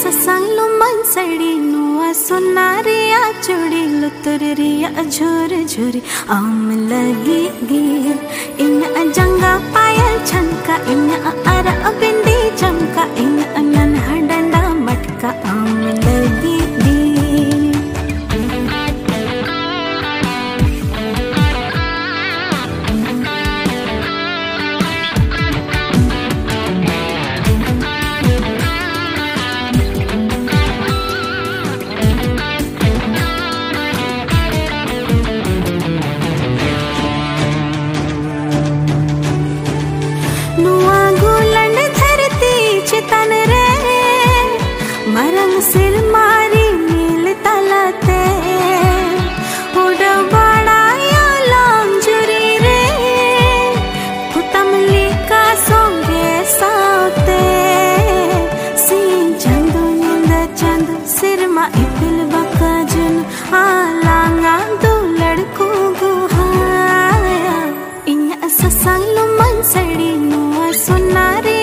असं सांगलो मनसडी नुआ सुनारी आ चुड़ी लुतुर रिया झुर झुरी आम लगी गिर इन जंगा पायल छनका इन अर बिंदी नुआ धरती चितन रे। मरंग सिर मारी नील तलते उड़ बड़ाया लांजुरी रे। फुतमली इपिल बका जुन आलांगा दो सड़ी नू சொன்னாரே?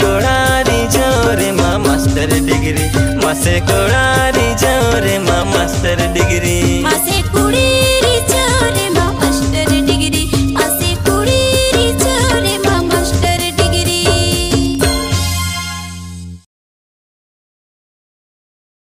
कोणारी जोरे मा मास्टर डिग्री मसे कोणारी